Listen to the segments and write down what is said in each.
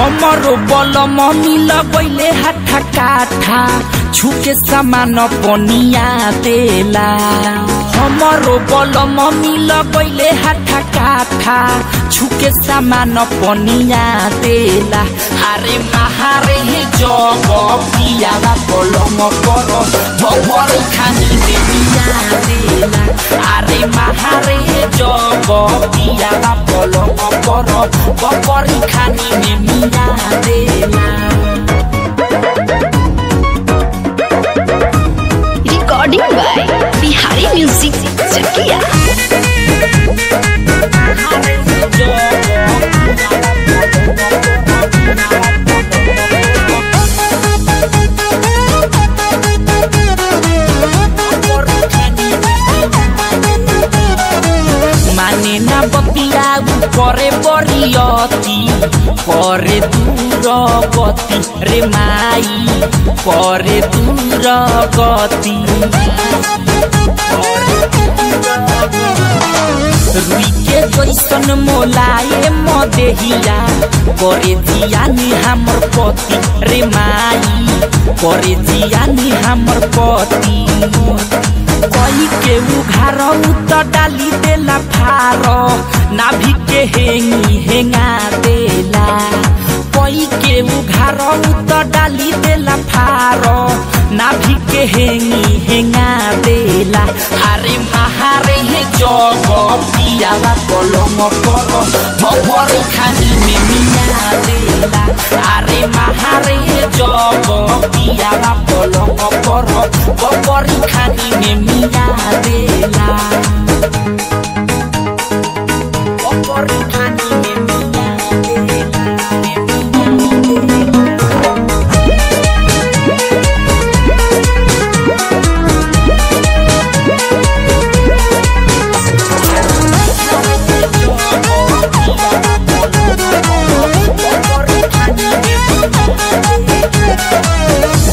बल मम्मी लगैले हाथा काठा छुके सामान पनिया देला। हमरो बल मम्मी लगैले हाथा काठा छुके सामान पनिया देला। अरे महारे, हे जग पियाला कलम कर भवर खानी देला। अरे महारे, हे जग पियाला कलम कर भवर खानी देविया यती दूर गति रे माई करे दूरगति। रुइके जैसन मोलाए मदेहिया करे जियानी हमर पति रे माई करे जियानी हमर पति। कही के उघार त डाली देला फार। नाभि के हेंगी हेंगा देला। कही के उघार त डाली देला फार। नाभि के हेंगी हेंगा देला। अरे महारे हे जग, पियाला कलम कर भवर खानी में मिया देला। अरे महारे हे पियाला कलम कर भवर खानी में मिया देला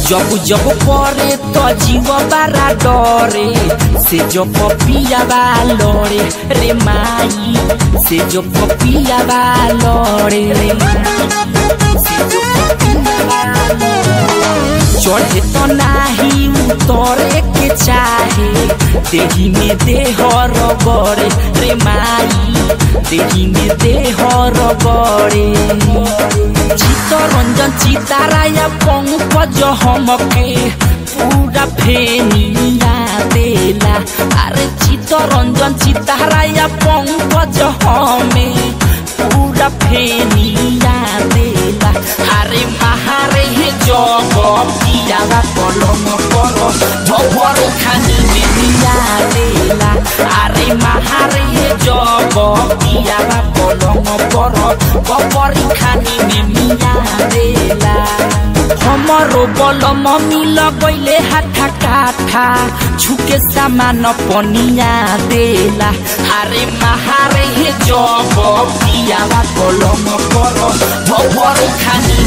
जब जब परे तो जीव बारा डरे से जो पपिया बा लड़े रे माई से जो पपिया बा लड़े रे। चढ़े तो नाही उतरे के चाहे देही में देह रगड़े रे माई देही में देह रगड़े चित्तरंजन चिताराया पंकज हमके पूरा फेनिया देला अरे चित्तरंजन चिताराया पंकज हमें पूरा फेनिया देला अरे महारे हे जग पियाला कलम कर भवर खानी देला अरे महारे जग पियाला कलम कर भवर खानी में मिया देला हमरो बल मम्मी लगैले हाथा काठा छुके सामान पनिया देला अरे महारे हे जग पियाला कलम कर भवर खानी